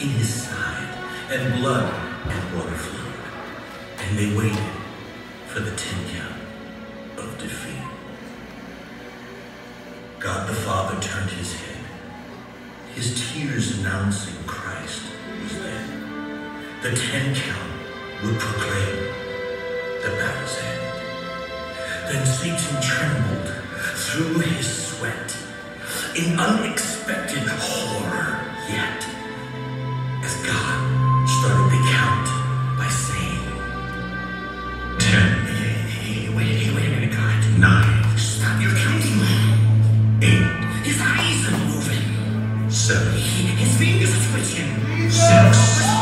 in his side, and blood and water flowed. And they waited for the ten count of defeat. God the Father turned his head, his tears announcing Christ was dead. The ten count would proclaim the battle's end. Then Satan trembled through his sweat in unexpected horror yet as God started the count by saying, 10. Hey, wait, wait a minute, God. 9. Stop your counting. man. 8. His eyes are moving. 7. His fingers are twitching. 6.